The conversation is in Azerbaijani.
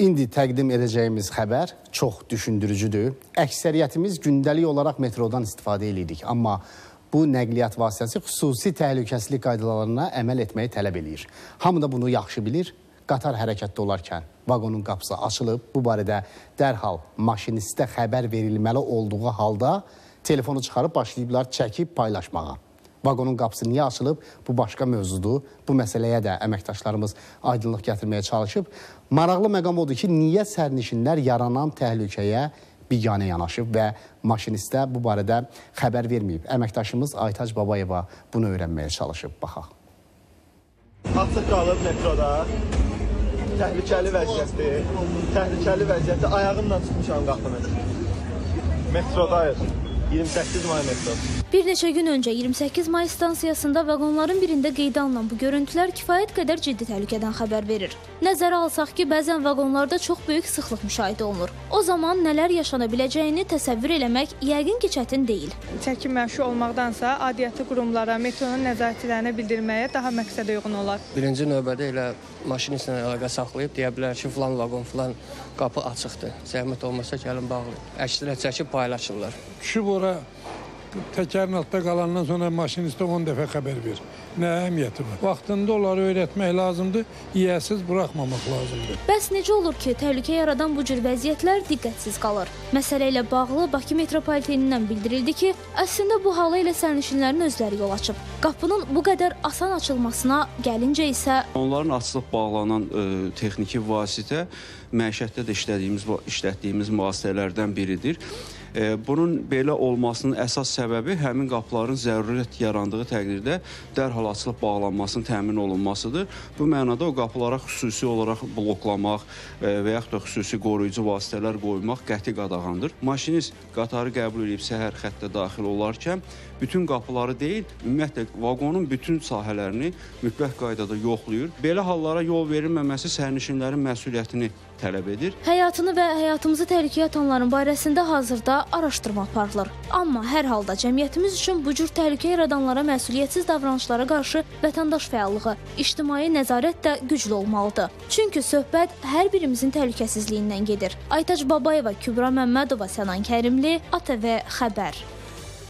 İndi təqdim edəcəyimiz xəbər çox düşündürücüdür. Əksəriyyətimiz gündəlik olaraq metrodan istifadə edirik, amma bu nəqliyyat vasitəsi xüsusi təhlükəsizlik qaydalarına əməl etməyi tələb eləyir. Hamı da bunu yaxşı bilir. Qatar hərəkətdə olarkən vaqonun qapısı açılıb, bu barədə dərhal maşinistə xəbər verilməli olduğu halda telefonu çıxarıb başlayıblar çəkib paylaşmağa. Vaqonun qapısı niyə açılıb? Bu başqa mövzudur. Bu məsələyə də əməkdaşlarımız aydınlıq gətirməyə çalışıb. Maraqlı məqam odur ki, niyə sərnişinlər yaranan təhlükəyə biganə yanaşıb və maşinistə bu barədə xəbər verməyib. Əməkdaşımız Aytac Babayeva bunu öyrənməyə çalışıb. Baxaq. Açıq qalıb metroda. Təhlükəli vəziyyətdir. Təhlükəli vəziyyətdə ayağımla çıxmışam qapını. Metrodayıq. 28 may metrosu. Bir neçə gün öncə 28 may stansiyasında vaqonların birində qeydə alınan bu görüntülər kifayət qədər ciddi təhlükədən xəbər verir. Nəzərə alsaq ki, bəzən vaqonlarda çox böyük sıxlıq müşahidə olunur. O zaman nələr yaşana biləcəyini təsəvvür eləmək yəqin ki, çətin deyil. çəki məşğul olmaqdansa aidiyyatı qurumlara, metronun nəzarətçilərinə bildirməyə daha məqsədə uyğun olar. Birinci növbədə elə maşinistlə əlaqə saxlayıb deyə bilər ki, filan vaqon, filan qapı açıqdır. Zəhmət olmasa gəlin bağlayın. Əksini çəkib paylaşırlar. Düşüb ora təkərin altında qalandan sonra maşinistə 10 dəfə xəbər ver. Nə əhəmiyyəti var? Vaxtında onları öyrətmək lazımdır, yiyəsiz buraxmamaq lazımdır. Bəs necə olur ki, təhlükə yaradan bu cür vəziyyətlər diqqətsiz qalır? Məsələ ilə bağlı Bakı metropolitenindən bildirildi ki, əslində bu hala elə sərnişinlərin özləri yol açıb. Qapının bu qədər asan açılmasına gəlincə isə Onların açılıb bağlanan ə, texniki vasitə məişətdə də işlədiyimiz işlətdiyimiz vasitələrdən biridir. E, Bunun belə olmasının əsas səbəbi həmin qapıların zərurət yarandığı təqdirdə dərhal açılıb bağlanmasının təmin olunmasıdır. Bu mənada o qapılara xüsusi olaraq bloklamaq e, və yaxud da xüsusi qoruyucu vasitələr qoymaq qəti qadağandır. Maşinist qatarı qəbul edib səhər xəttə daxil olarkən bütün qapıları deyil, ümumiyyətlə vaqonun bütün sahələrini mütləq qaydada yoxlayır. Belə hallara yol verilməməsi sərnişinlərin məsuliyyətini tələb edir. həyatını və həyatımızı təhlükəyə atanların barəsində hazırda araşdırma aparılır. Amma hər halda cəmiyyətimiz üçün bu cür təhlükə yaradanlara məsuliyyətsiz davranışlara qarşı vətəndaş fəallığı, ictimai nəzarət də güclü olmalıdır. Çünki söhbət hər birimizin təhlükəsizliyindən gedir. Aytac Babayeva, Kübra Məmmədova, Sənan Kərimli, ATV xəbər.